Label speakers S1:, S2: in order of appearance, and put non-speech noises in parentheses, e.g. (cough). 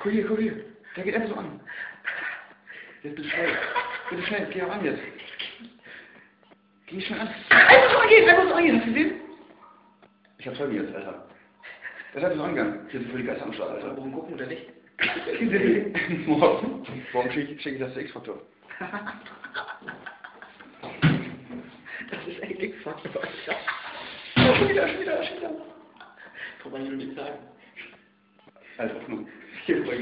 S1: Guck hier, guck hier. Der geht einfach so an. Jetzt bitte schnell. Bitte schnell, geh auch an jetzt. Geh schnell an. Einfach so angehen, einfach so angehen. Hast du gesehen? Ich hab Zeugen jetzt, Alter. Das hat so angegangen. Hier sind voll die Geister am Start, Alter.
S2: Warum gucken oder nicht? (laughs)
S1: Morgen. Morgen schicke ich, schick ich das zu X-Faktor. (laughs)
S2: Das ist echt X-Faktor.
S1: Oh, schon wieder, schon wieder, schon wieder.
S2: Kann man nur nicht sagen.
S1: Als Hoffnung. Hier ist mein